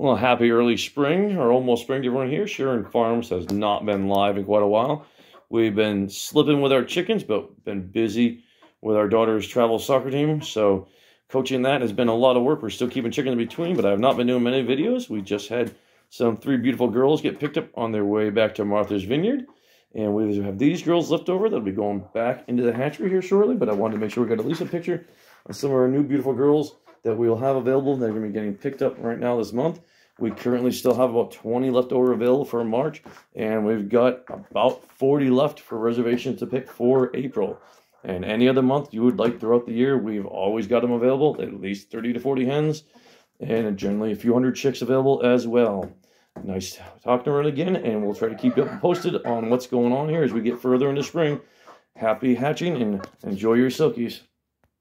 Well, happy early spring or almost spring to everyone here. Sheeran Farms has not been live in quite a while. We've been slipping with our chickens, but been busy with our daughter's travel soccer team. So coaching that has been a lot of work. We're still keeping chickens in between, but I have not been doing many videos. We just had some three beautiful girls get picked up on their way back to Martha's Vineyard. And we have these girls left over that'll be going back into the hatchery here shortly. But I wanted to make sure we got at least a picture of some of our new beautiful girls that we'll have available. They're going to be getting picked up right now this month. We currently still have about 20 left over available for March, and we've got about 40 left for reservations to pick for April. And any other month you would like throughout the year, we've always got them available, at least 30 to 40 hens, and generally a few hundred chicks available as well. Nice talking to her again, and we'll try to keep you posted on what's going on here as we get further into spring. Happy hatching and enjoy your silkies.